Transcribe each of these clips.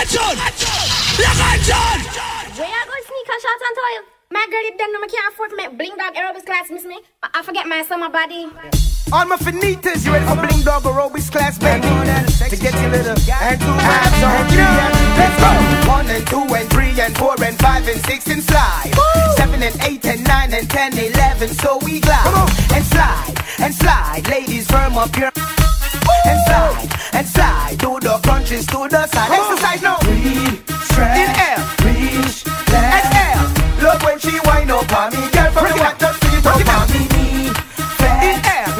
attention! Attention! Where I go sneak a shot and tell you? My girl, if them no, I can't afford to Bling Dawg aerobics class, miss me. I, I forget my summer body. All my finitas, you ready for Bling Dawg aerobics class, baby? To get your little and two hands on you. Let's go. One and two and three and four and five and six and slide. Seven and eight and nine and ten, eleven, so we glide. Come on. And slide and slide, ladies firm up your and slide and slide. Do the crunches to the side. Exercise now. Breathe, inhale, reach, exhale. Look when she wind up on me, girl. From the back, just feel it up on me. Inhale,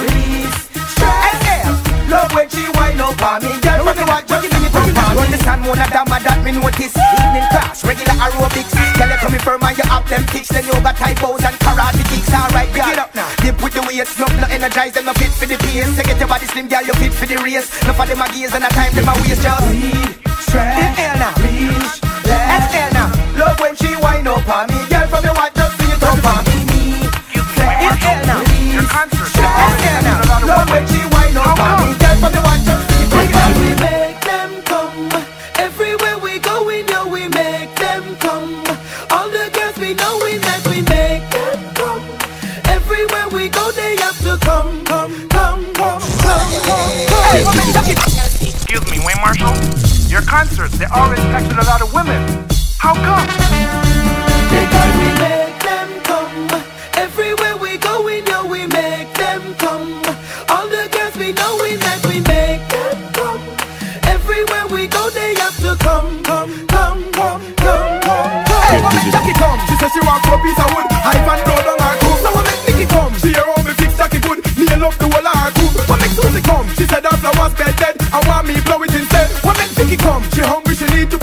stretch, exhale. Love when she wind up on me, girl. From the back, it up on me. Understand more than that me notice. Evening class, regular aerobics. Girl, you coming firm and you up them kicks. Then you got typos and karate kicks. Alright, pick it up now. Dip with the weights, no, no energize them, no fit for the pace. To get your body slim, girl, you fit for the race. No for them a gaze and a time them a waste. Just concerts, they always attracted a lot of women. How come? Because we make them come. Everywhere we go, we know we make them come. All the girls we know we that we make them come. Everywhere we go, they have to come, come, come, come, come, come, Hey, come. what make Jackie come? She said she want to a piece of wood. I fan blow down her tooth. Now what make Nicky come? She hear how me fix Jackie good. Nail up the whole of her tooth. What make Susie come? She said her flowers dead dead. I want me blow it instead. What She hungry, she need to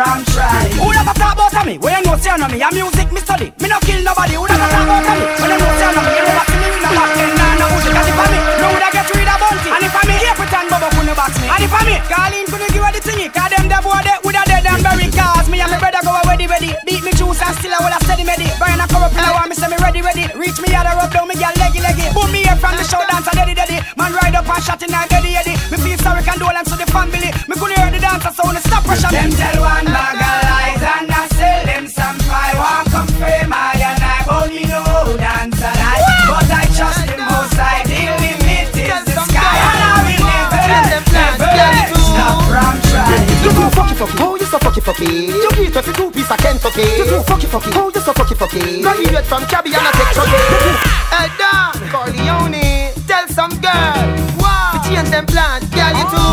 from trying. Who never talk about me? When you know say on me, a music me study. Me no kill nobody. Who never talk about me? When you know say on me, you never see me in the back end. Nah, nah, who should get it for me? No, would I get rid of bounty? And if I me, here pretend bubble couldn't box me. And if I me, call in couldn't give her the thingy. Cause them the boy they woulda dead and buried. Cause me and my brother go away ready. Beat me juice and still I have steady ready. Brian I up in the one, me say me ready ready. Reach me out the rub down me get leggy leggy. Fucky. You get 22 piece of Kentucky You too fucky fucky, oh you so fucky fucky. Graduate from Cabby and take chucky Hey Don, Corleone, tell some girl Wow, change them plans, girl you oh. too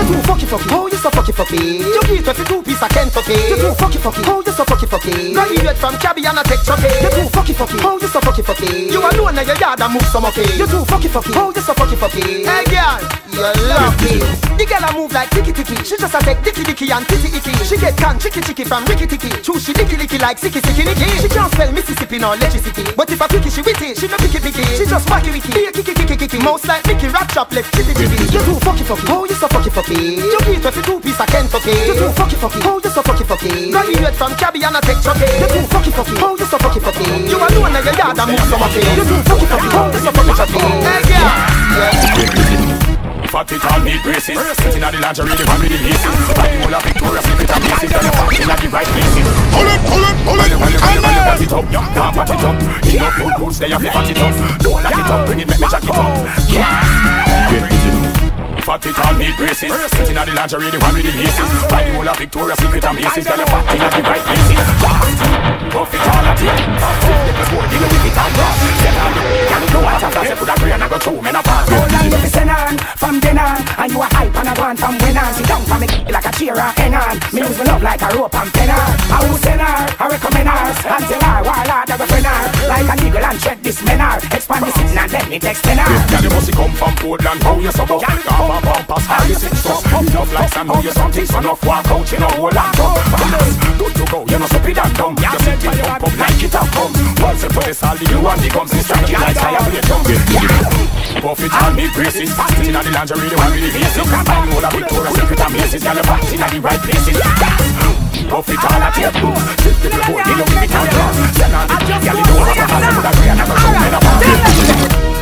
you too fucky fucky, oh you so fucky fucky You get 22 piece of Kentucky You too fucky fucky, oh you so fucky fucky Graduate from Cabby and I take chucky You too fucky fucky, oh you so fucky fucky You alone in your yard and move some okay You too fucky fucky, oh you so fucky fucky Hey girl, you're lucky The girl a move like tiki tiki She just a take dicky dicky and titty icky She get can chicky chicky from Ricky Ticky True she licky licky like sicky sicky nicky She can't spell Mississippi nor electricity But if I picky she witty, she no picky picky She just wacky wicky, be a kicky kicky kicky Mouse like Mickey, rap chop left chippy chippy You too fucky fucky, oh you so fucky fucky You get 22 piece of Kentucky. You too fucky fucky, oh you so fucky fucky. Graduate from Cabby and I take chucky. You too fucky fucky, oh you so fucky fucky. You alone in your yard and move some okay You too fucky fucky, oh you so fucky fucky. Hey girl, yeah. Fat it all need braces. Sitting at the lingerie, the family laces Buy the whole of Victoria's Secret and Macy's Got the fat in at the right places. Pull it, pull it, pull it, And When you pat it up, now pat it up. Enough good goods, they have to pat it up. Don't lock it up, bring it, make me jack it up. Yeah Fat it all need braces Sitting at the lingerie, the one with the laces Buy the whole of Victoria's Secret and Macy's Got the fat in the right places Puff it all at it let us go, dig it, it and on the can you know what I'm saying? Put a brain and go through, men apart on, if it's an on, from then on And you a hype and I want from when on Sit down for me like a cheer or hen on Me use love like a rope and pen on I will send her, I recommend her Until I, while I, go her Like an eagle and tread this menor. Expand the sitting and let me text tenor. Girl, you must come from Portland, how you so buff? Come on, bumpers, how you six stuff? Enough like some, know you something, so enough walk out, you know, hold on, come. Good to go, you know, stupid and dumb. You set it pump up like it have come. Once you put this all, you and the gums, it's strike it like fire with your tongue. Puff it on me braces, fast it in the lingerie, the one with the faces. I know that Victoria's Secret and Macy's, girl, you fat in the right places. Puff it all at your boots, sit the board, you know, give it down, Send on the girl, you know, have a hand, put a green and a and a bar.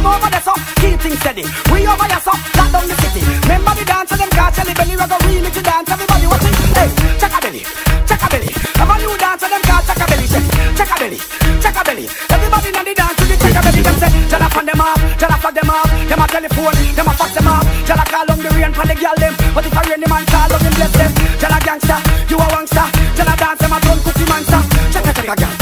Them over there so keep things steady. We over here so lock down the city. Remember the dance them catch Shelly Belly Ragga remix the dance. Everybody watching. Hey, chaka belly, chaka belly. Have a new dance them catch chaka belly. Say, chaka belly, chaka belly. Everybody in the dance to the chaka belly. Them say, Jala fan them off, Jala flag them off. Them a telephone, them a fax them off. Jala call on the rain for the girl them. But if I rain the man call on them bless them. Jala gangsta, you a wangsta. Jala dance them a drum cookie monster. Chaka chaka girl, chaka chaka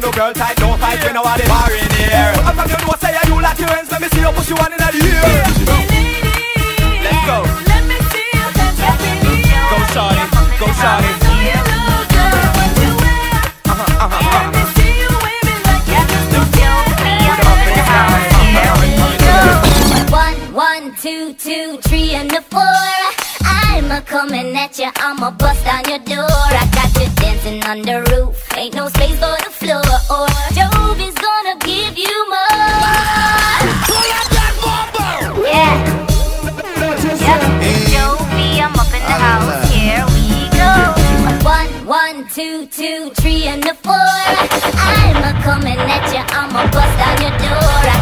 dancers no girl tight, no fight, we know what they are in here. How come you know say I you like your hands, let me see you push you one in the ear. Let's go. Let me see your hands up in the air. Go, shawty, go, shawty. I know you look good in what you wear. Uh-huh, uh-huh, let uh-huh. me see you waving like you just don't care. One, one, two, two, three, and the four. I'm a coming at ya, I'ma bust down your door. I got you dancing on the roof, ain't no space for the floor. Or Jovi is gonna give you more. Yeah. Yep. Jovi, I'm up in the house. Here we go. One, one, two, two, three, and the four. I'm a coming at ya, I'ma bust down your door.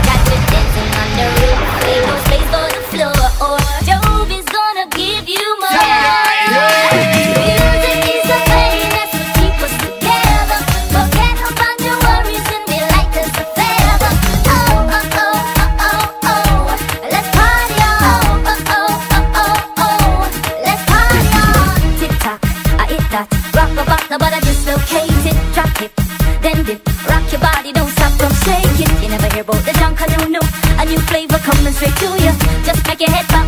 It. You never hear about the don't know. A new flavor coming straight to you. Just make your head pop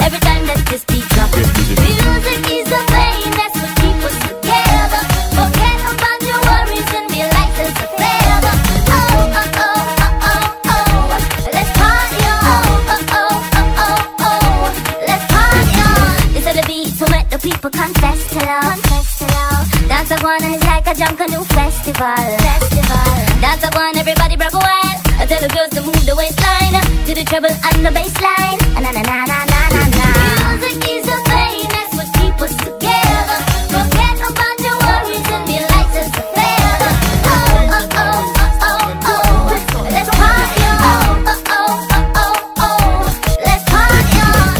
every time that this beat drop. Music is the vein that's what keeps us together. Forget about your worries and be light as a feather. Oh, oh, oh, oh, oh, oh. Let's party on. Oh, oh, oh, oh, oh, oh. Let's party on. This is the beat to make the people love. Confess to love. Dance a one and it's like a a new festival. Festival. Dance a one, everybody brag away. I tell the girls to move the waistline to the treble and the bass line. Na na na na na na na. Music is a vein that's what keeps us together. Forget about your worries and be light as a feather. Oh oh oh oh oh oh. Let's party on. Oh oh oh oh oh. Let's party on.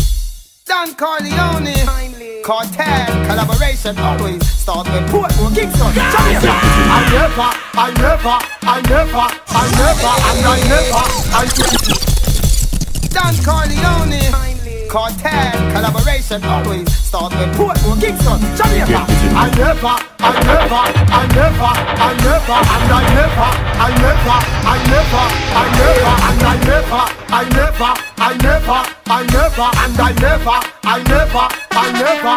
Don Corleon, Kartel, collaboration always start with Portmore, Kingston, Jamaica. I never, I never, I never, I never, and I never, I Don Corleon, Kartel, collaboration always start with Portmore, Kingston, Jamaica. I never, I never, I never, I never, and I never, I never, I never, I never, and I never, I never, I never, I never, and I never, I never, and never.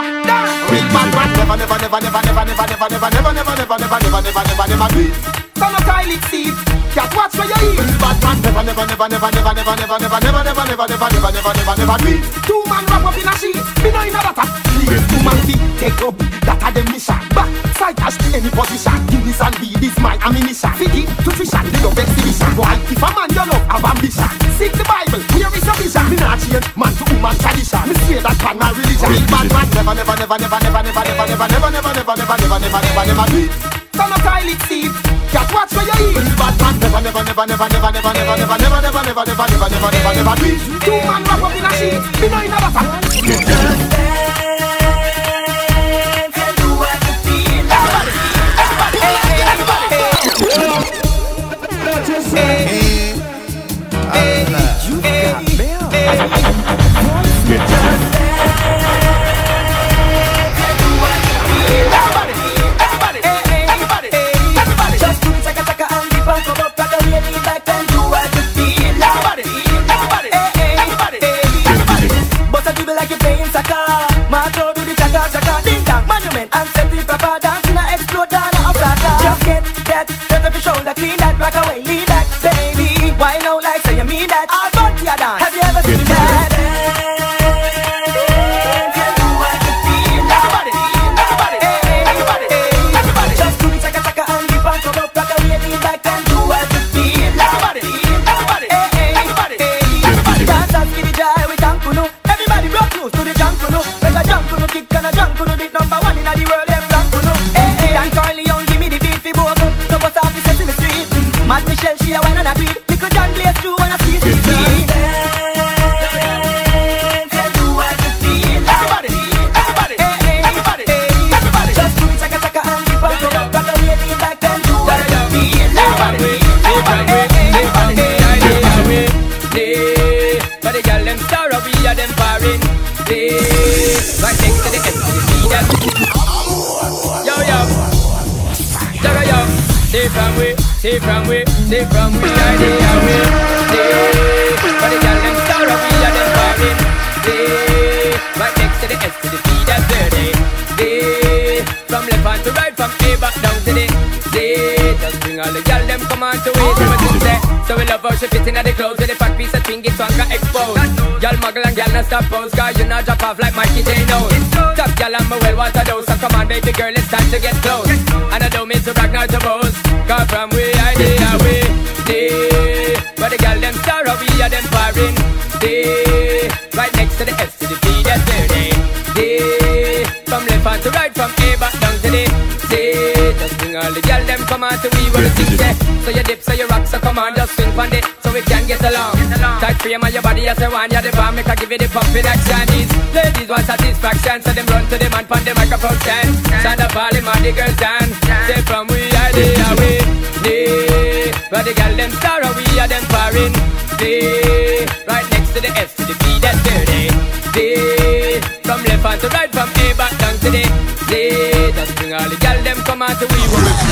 Real bad man never, never, never, never, never, never, never, never, never, never, never, never, never, never, never, never do it. So no toilet seat. Cat watch where you eat. Real bad man never, never, never, never, never, never, never, never, never, never, never, never, never, never, never, never do. Two man wrap up in a sheet. Me know in a. Please, two man feet take up. That a them mission. Back side dash any position. Give this and be this my ammunition. Figgy to fish and little exhibition. Why if a man you love have ambition? Seek the Bible. That pan my religion. Bad man never, never, never, never, never, never, never, never, never, never, never, never, never, never, never, never do it. Turn up toilet seat. Cat watch where you eat. Real bad man never, never, never, never, never, never, never, never, never, never, never, never, never, never, never, never do it. Two man wrap up in a sheet. Me know a butter. That, turn up your shoulder, clean that, rock away, lean back, baby. Why no like say you mean that? Say from we, I they are we. But the girl them star we are them foreign. Right next to the S to the B that's dirty. From left hand to right, from A back down to the Z. Just bring all the girl them come on to it. What you say? So we love how she fit in the clothes with the fat piece of it one got exposed. Girl muggle and girl not stop pose, cause you not drop off like Mikey J knows. Top girl I'm a well water dose, so come on baby girl it's time to get close. And I don't mean to brag nor to boast, cause from on to we wanna sing say. So you dip, so you rock, so come on, just swing on it, so we can get along. Tight frame on your body as a one, you're the bomb, make I give you the pumping action. These ladies want satisfaction, so them run to the man pon the microphone stand. Stand up all them the girls dance. Say from we are are we, they. But the girl them star, we are them foreign, they. Right next to the S to the B, that's dirty, they. From left hand to right, from A back down to the Z. Just bring all the girl them come on to we want.